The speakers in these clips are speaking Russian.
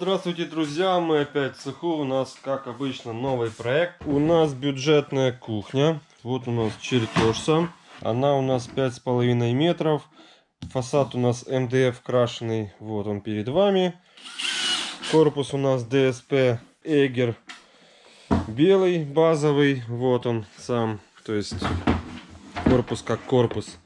Здравствуйте, друзья! Мы опять в цеху. У нас, как обычно, новый проект. У нас бюджетная кухня. Вот у нас чертеж сам. Она у нас 5,5 метров. Фасад у нас МДФ крашеный. Вот он перед вами. Корпус у нас ДСП Эгер. Белый, базовый. Вот он сам. То есть корпус как корпус.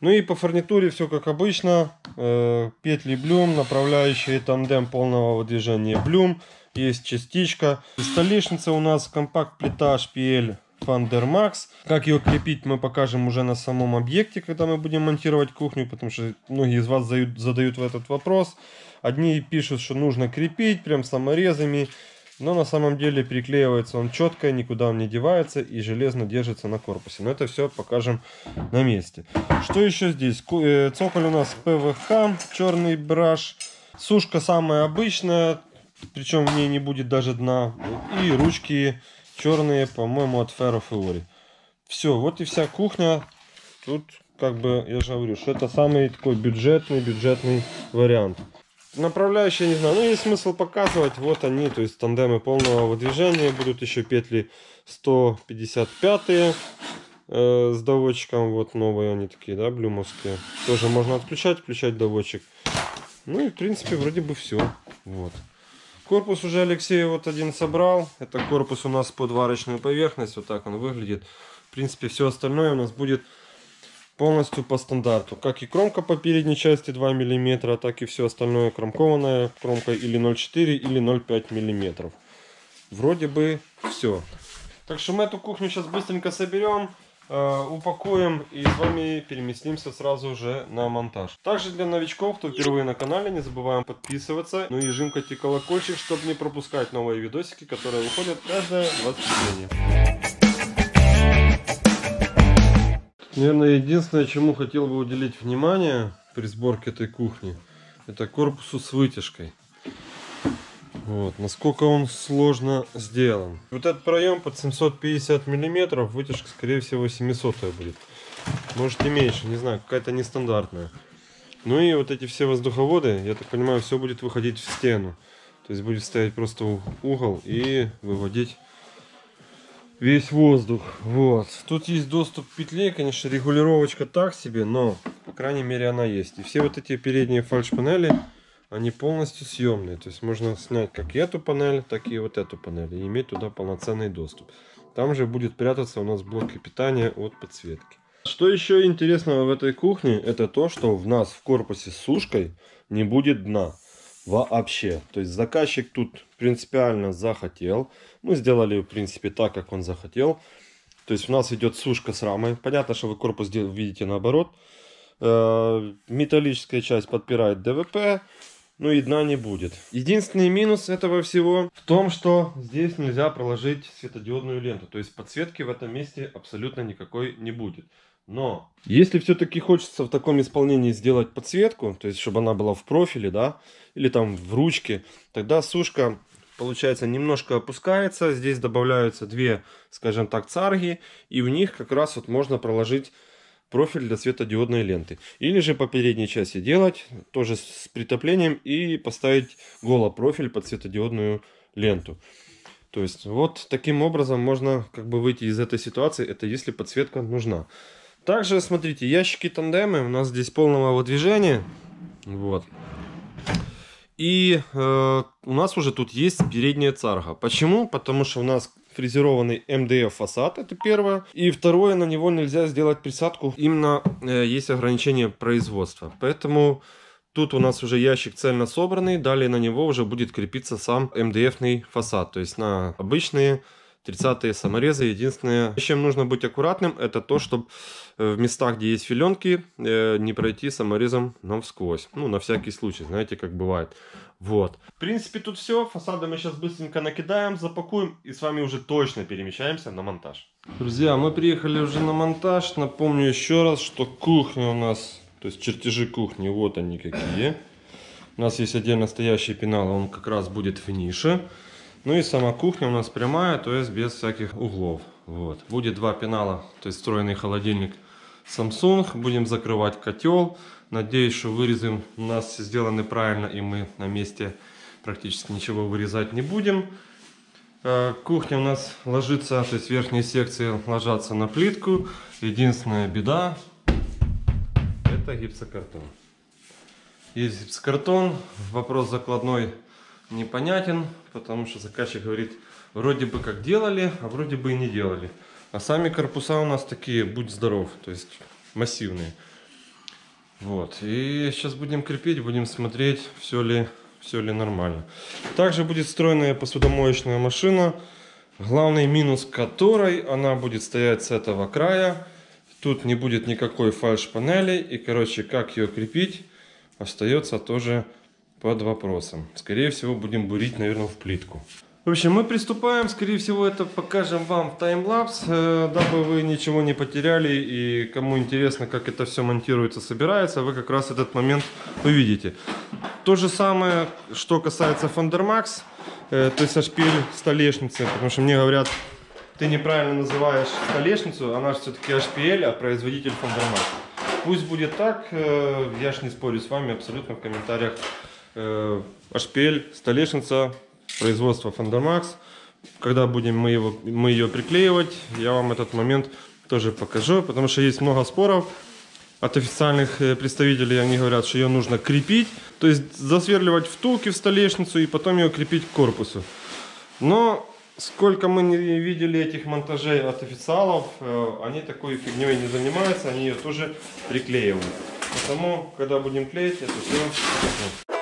Ну и по фурнитуре все как обычно. Э, петли блюм, направляющие тандем полного движения блюм. Есть частичка. Столешница у нас компакт-плита HPL Thunder Max. Как ее крепить мы покажем уже на самом объекте, когда мы будем монтировать кухню, потому что многие из вас задают, задают в этот вопрос. Одни пишут, что нужно крепить прям саморезами. Но на самом деле приклеивается он четко, никуда он не девается и железно держится на корпусе. Но это все покажем на месте. Что еще здесь? Э, цоколь у нас ПВХ, черный браш. Сушка самая обычная, причем в ней не будет даже дна. И ручки черные, по-моему, от Ferro Fiori. Все, вот и вся кухня. Тут, как бы, я же говорю, что это самый такой бюджетный, бюджетный вариант. Направляющие, не знаю, ну есть смысл показывать. Вот они, то есть тандемы полного выдвижения. Будут еще петли 155 э, с доводчиком. Вот новые они такие, да, блюмовские. Тоже можно отключать, включать доводчик. Ну и в принципе вроде бы все. Вот. Корпус уже Алексей вот один собрал. Это корпус у нас под варочную поверхность. Вот так он выглядит. В принципе все остальное у нас будет полностью по стандарту. Как и кромка по передней части 2 мм, так и все остальное кромкованная кромка или 0,4 или 0,5 мм. Вроде бы все. Так что мы эту кухню сейчас быстренько соберем, э, упакуем и с вами переместимся сразу же на монтаж. Также для новичков, кто впервые на канале, не забываем подписываться, ну и жимкайте колокольчик, чтобы не пропускать новые видосики, которые выходят каждое воскресенье. Наверное, единственное, чему хотел бы уделить внимание при сборке этой кухни, это корпусу с вытяжкой. Вот, насколько он сложно сделан. Вот этот проем под 750 миллиметров, вытяжка, скорее всего, 700 будет. Может и меньше, не знаю, какая-то нестандартная. Ну и вот эти все воздуховоды, я так понимаю, все будет выходить в стену. То есть будет стоять просто угол и выводить весь воздух. Вот. Тут есть доступ к петле, конечно, регулировочка так себе, но, по крайней мере, она есть. И все вот эти передние фальш-панели, они полностью съемные. То есть можно снять как эту панель, так и вот эту панель. И иметь туда полноценный доступ. Там же будет прятаться у нас блоки питания от подсветки. Что еще интересного в этой кухне, это то, что в нас в корпусе с сушкой не будет дна вообще. То есть заказчик тут принципиально захотел. Мы сделали, в принципе, так, как он захотел. То есть у нас идет сушка с рамой. Понятно, что вы корпус видите наоборот. Э, металлическая часть подпирает ДВП. Ну и дна не будет. Единственный минус этого всего в том, что здесь нельзя проложить светодиодную ленту. То есть подсветки в этом месте абсолютно никакой не будет. Но если все-таки хочется в таком исполнении сделать подсветку, то есть чтобы она была в профиле, да, или там в ручке, тогда сушка получается немножко опускается. Здесь добавляются две, скажем так, царги, и в них как раз вот можно проложить профиль для светодиодной ленты. Или же по передней части делать, тоже с притоплением, и поставить голопрофиль под светодиодную ленту. То есть вот таким образом можно как бы выйти из этой ситуации, это если подсветка нужна. Также, смотрите, ящики тандемы у нас здесь полного выдвижения. Вот. И э, у нас уже тут есть передняя царга. Почему? Потому что у нас фрезерованный МДФ фасад, это первое. И второе, на него нельзя сделать присадку. Именно э, есть ограничение производства. Поэтому тут у нас уже ящик цельно собранный. Далее на него уже будет крепиться сам МДФный фасад. То есть на обычные 30-е саморезы. Единственное, с чем нужно быть аккуратным, это то, чтобы э, в местах, где есть филенки, э, не пройти саморезом навсквозь. Ну, на всякий случай, знаете, как бывает. Вот. В принципе, тут все. Фасады мы сейчас быстренько накидаем, запакуем и с вами уже точно перемещаемся на монтаж. Друзья, мы приехали уже на монтаж. Напомню еще раз, что кухня у нас, то есть чертежи кухни, вот они какие. У нас есть отдельно стоящий пенал, он как раз будет в нише. Ну и сама кухня у нас прямая, то есть без всяких углов. Вот. Будет два пенала, то есть встроенный холодильник Samsung. Будем закрывать котел. Надеюсь, что вырезы у нас сделаны правильно и мы на месте практически ничего вырезать не будем. Э, Кухня у нас ложится, то есть верхние секции ложатся на плитку. Единственная беда это гипсокартон. Есть гипсокартон, вопрос закладной непонятен, потому что заказчик говорит, вроде бы как делали, а вроде бы и не делали. А сами корпуса у нас такие, будь здоров, то есть массивные. Вот, и сейчас будем крепить, будем смотреть, все ли, все ли нормально. Также будет встроенная посудомоечная машина, главный минус которой она будет стоять с этого края. Тут не будет никакой фальш-панели, и, короче, как ее крепить, остается тоже под вопросом. Скорее всего, будем бурить, наверное, в плитку. В общем, мы приступаем. Скорее всего, это покажем вам в таймлапс, э, дабы вы ничего не потеряли. И кому интересно, как это все монтируется, собирается, вы как раз этот момент увидите. То же самое, что касается Фандермакс, э, то есть HPL столешницы, потому что мне говорят, ты неправильно называешь столешницу, она же все-таки HPL, а производитель Фандермакс. Пусть будет так, э, я ж не спорю с вами абсолютно в комментариях. HPL, столешница, производства Фандермакс. Когда будем мы, его, мы ее приклеивать, я вам этот момент тоже покажу, потому что есть много споров от официальных э, представителей. Они говорят, что ее нужно крепить, то есть засверливать втулки в столешницу и потом ее крепить к корпусу. Но сколько мы не видели этих монтажей от официалов, э, они такой фигней не занимаются, они ее тоже приклеивают. Потому, когда будем клеить, это все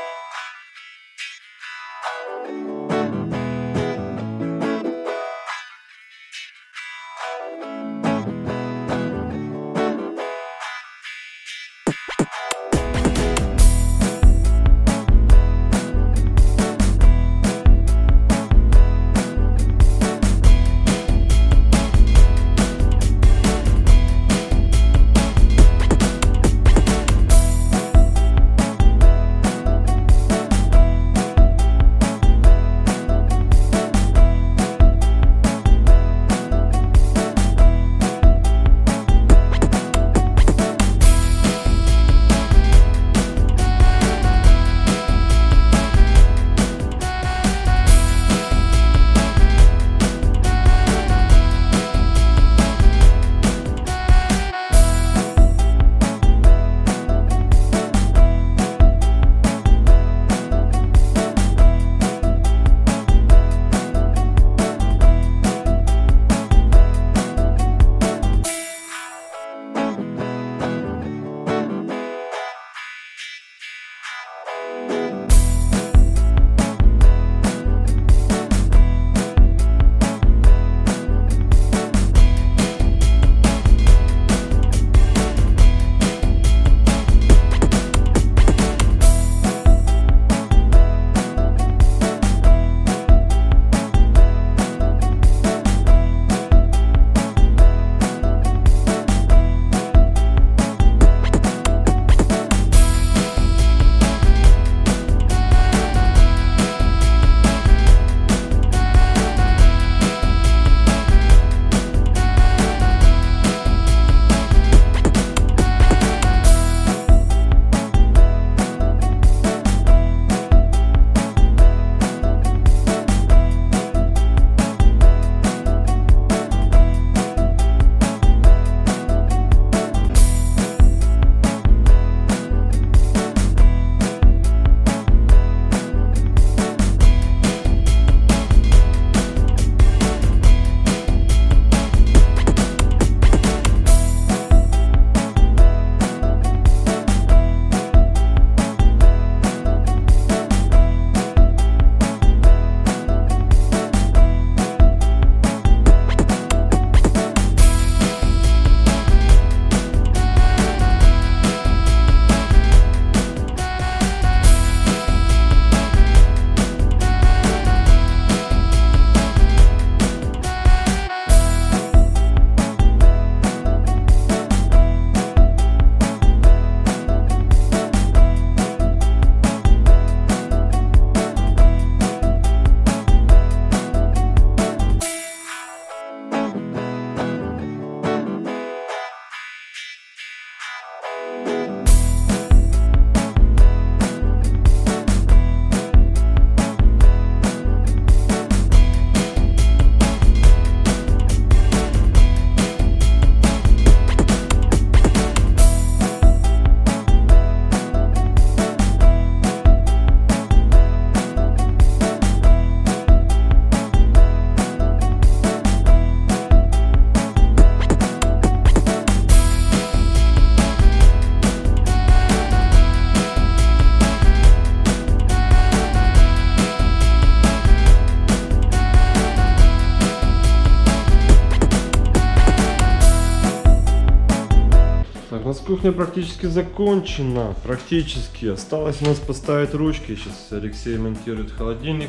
кухня практически закончена. Практически. Осталось у нас поставить ручки. Сейчас Алексей монтирует холодильник.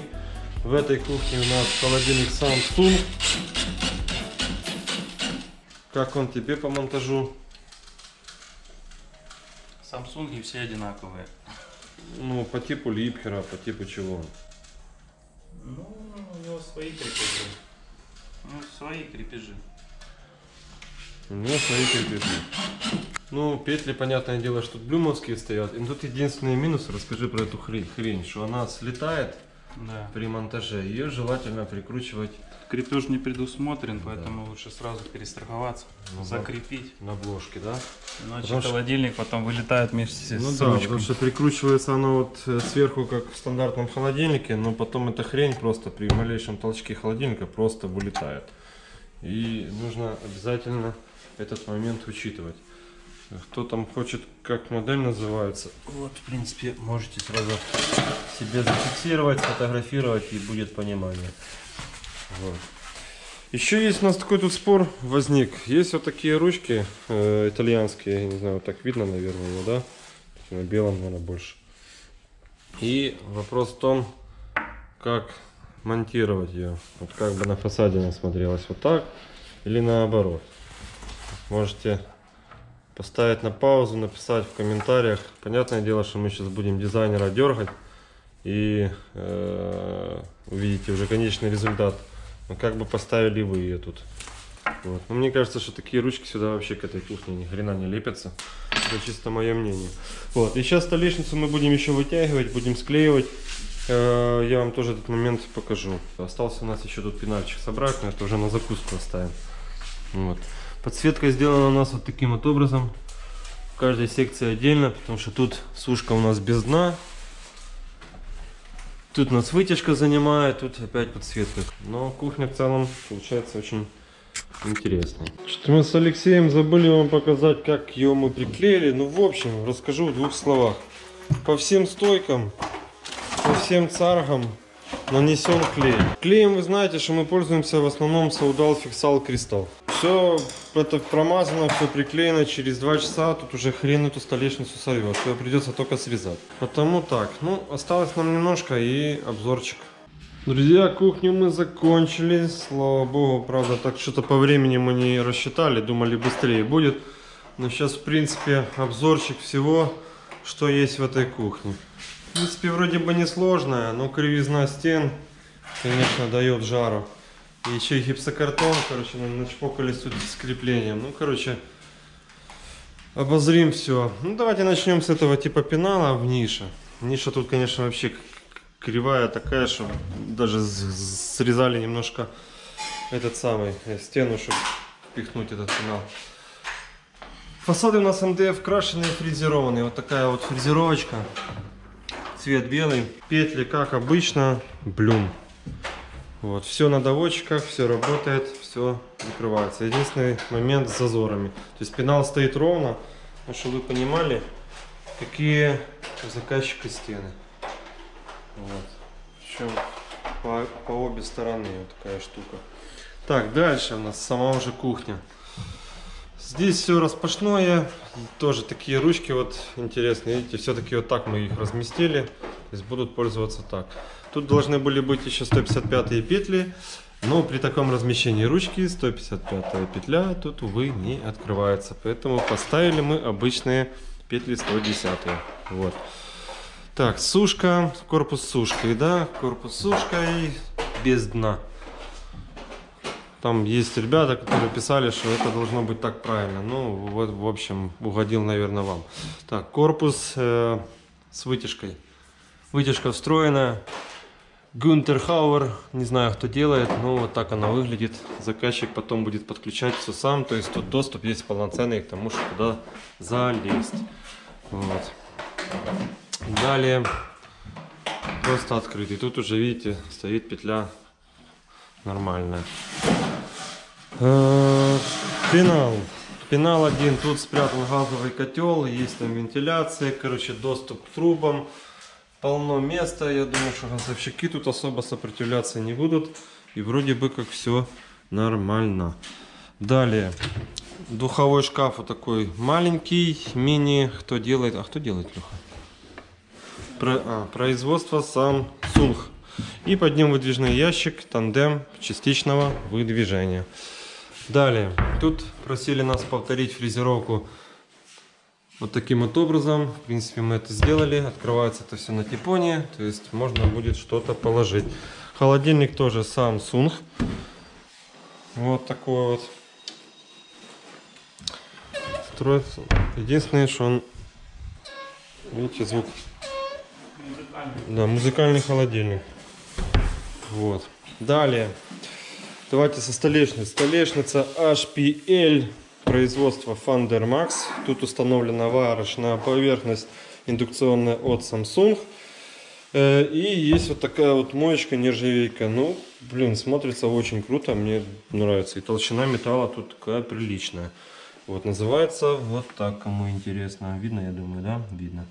В этой кухне у нас холодильник Samsung. Как он тебе по монтажу? Samsung все одинаковые. Ну, по типу Липхера, по типу чего? Ну, у него свои крепежи. Ну, свои крепежи. У него свои крепежи. Ну, петли, понятное дело, что блюмовские стоят. И тут единственный минус, расскажи про эту хрень, хрень, что она слетает Да. при монтаже. Ее желательно прикручивать Крепеж не предусмотрен, поэтому лучше сразу перестраховаться, Ну да. закрепить. на бложке, да? Иначе Потому что- холодильник потом вылетает вместе Ну с да, ручкой. потому что прикручивается оно вот э, сверху, как в стандартном холодильнике, но потом эта хрень просто при малейшем толчке холодильника просто вылетает. И нужно обязательно этот момент учитывать. Кто там хочет, как модель называется, вот, в принципе, можете сразу себе зафиксировать, сфотографировать и будет понимание. Вот. Еще есть у нас такой тут спор возник. Есть вот такие ручки э, итальянские, я не знаю, вот так видно, наверное, его, да? На белом, наверное, больше. И вопрос в том, как монтировать ее. Вот как бы на фасаде она смотрелась вот так или наоборот. Можете поставить на паузу, написать в комментариях. Понятное дело, что мы сейчас будем дизайнера дергать и э, увидите уже конечный результат. Ну, как бы поставили вы ее тут. Вот. Но мне кажется, что такие ручки сюда вообще к этой кухне ни хрена не лепятся. Это чисто мое мнение. Вот. И сейчас столешницу мы будем еще вытягивать, будем склеивать. Э, Я вам тоже этот момент покажу. Остался у нас еще тут пенальчик собрать, но это уже на закуску оставим. Вот. Подсветка сделана у нас вот таким вот образом. В каждой секции отдельно, потому что тут сушка у нас без дна. Тут у нас вытяжка занимает, тут опять подсветка. Но кухня в целом получается очень интересная. Что мы с Алексеем забыли вам показать, как ее мы приклеили. Ну, в общем, расскажу в двух словах. По всем стойкам, по всем царгам нанесен клей. Клеем вы знаете, что мы пользуемся в основном Saudal Fixal Crystal. Все это промазано, все приклеено. Через два часа тут уже хрен эту столешницу сорвет. Ее придется только срезать. Потому так. Ну, осталось нам немножко и обзорчик. Друзья, кухню мы закончили. Слава богу, правда, так что-то по времени мы не рассчитали. Думали, быстрее будет. Но сейчас, в принципе, обзорчик всего, что есть в этой кухне. В принципе, вроде бы несложная, но кривизна стен, конечно, дает жару. И еще и гипсокартон, короче, нам начпокались тут с креплением. Ну, короче, обозрим все. Ну, давайте начнем с этого типа пенала в нише. Ниша тут, конечно, вообще кривая такая, что даже срезали немножко этот самый э, стену, чтобы впихнуть этот пенал. Фасады у нас МДФ крашеные, фрезерованные. Вот такая вот фрезеровочка. Цвет белый. Петли, как обычно, блюм. Вот, все на доводчиках, все работает, все закрывается. Единственный момент с зазорами. То есть пенал стоит ровно, ну, чтобы вы понимали, какие у заказчика стены. Вот. Причем по, по обе стороны вот такая штука. Так, дальше у нас сама уже кухня. Здесь все распашное, тоже такие ручки вот интересные, видите, все-таки вот так мы их разместили, то есть будут пользоваться так. Тут должны были быть еще 155 петли, но при таком размещении ручки 155 петля тут, увы, не открывается, поэтому поставили мы обычные петли 110. Вот. Так, сушка, корпус сушкой, да, корпус сушкой без дна. Там есть ребята, которые писали, что это должно быть так правильно. Ну, вот, в общем, угодил, наверное, вам. Так, корпус э, с вытяжкой. Вытяжка встроенная. Гюнтер Хауэр, не знаю, кто делает, но вот так она выглядит. Заказчик потом будет подключать все сам, то есть тут доступ есть полноценный к тому, что туда залезть. Вот. Далее просто открытый. Тут уже, видите, стоит петля нормальная. Э, Пенал. Пенал один. Тут спрятан газовый котел. Есть там вентиляция. Короче, доступ к трубам. Полно места. Я думаю, что газовщики тут особо сопротивляться не будут. И вроде бы как все нормально. Далее. Духовой шкаф вот такой маленький, мини. Кто делает? А кто делает, Леха? Про- а, производство Samsung. И под ним выдвижный ящик, тандем частичного выдвижения. Далее, тут просили нас повторить фрезеровку вот таким вот образом. В принципе, мы это сделали. Открывается это все на типоне, то есть можно будет что-то положить. Холодильник тоже Samsung. Вот такой вот. Строится. Единственное, что он... Видите, звук. Музыкальный. Да, музыкальный холодильник. Вот. Далее. Давайте со столешницы. Столешница HPL производства Thunder Max. Тут установлена варочная поверхность индукционная от Samsung. Э, И есть вот такая вот моечка нержавейка. Ну, блин, смотрится очень круто, мне нравится. И толщина металла тут такая приличная. Вот, называется вот так, кому интересно. Видно, я думаю, да? Видно.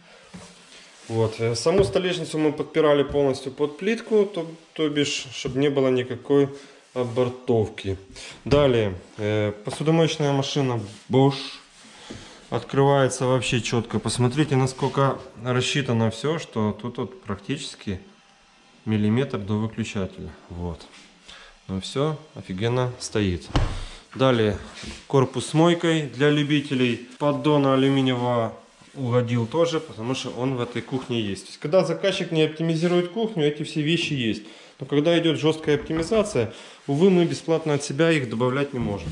Вот, э, саму столешницу мы подпирали полностью под плитку, то, то бишь, чтобы не было никакой обортовки. Далее, э, посудомоечная машина Bosch. Открывается вообще четко. Посмотрите, насколько рассчитано все, что тут вот практически миллиметр до выключателя. Вот. Но все офигенно стоит. Далее, корпус с мойкой для любителей. Поддона алюминиевого угодил тоже, потому что он в этой кухне есть. Есть, когда заказчик не оптимизирует кухню, эти все вещи есть. Но когда идет жесткая оптимизация, увы, мы бесплатно от себя их добавлять не можем.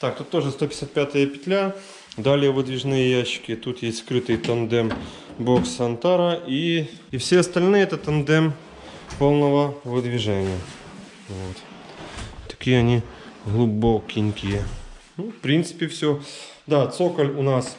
Так, тут тоже 155 петля. Далее выдвижные ящики. Тут есть скрытый тандем бокс Антара. И, и все остальные это тандем полного выдвижения. Вот. Такие они глубокенькие. Ну, в принципе, все. Да, цоколь у нас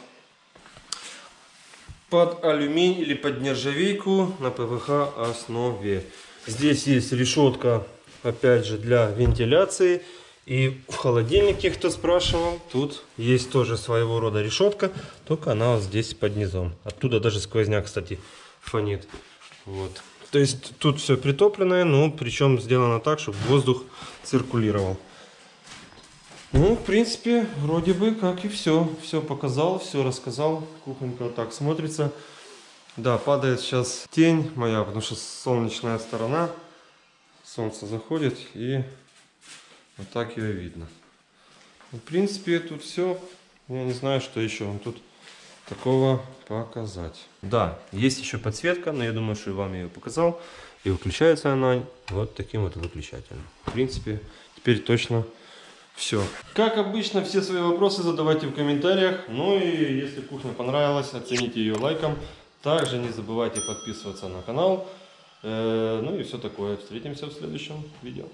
под алюминий или под нержавейку на ПВХ основе. Здесь есть решетка, опять же, для вентиляции. И в холодильнике, кто спрашивал, тут есть тоже своего рода решетка, только она вот здесь под низом. Оттуда даже сквозняк, кстати, фонит. Вот. То есть тут все притопленное, но причем сделано так, чтобы воздух циркулировал. Ну, в принципе, вроде бы как и все. Все показал, все рассказал. Кухонька вот так смотрится. Да, падает сейчас тень моя, потому что солнечная сторона. Солнце заходит и вот так ее видно. Ну, В принципе, тут все. Я не знаю, что еще вам тут такого показать. Да, есть еще подсветка, но я думаю, что вам ее показал. И выключается она вот таким вот выключателем. В принципе, теперь точно все. Как обычно, все свои вопросы задавайте в комментариях. Ну и если кухня понравилась, оцените ее лайком. Также не забывайте подписываться на канал. Э, Ну и все такое. Встретимся в следующем видео.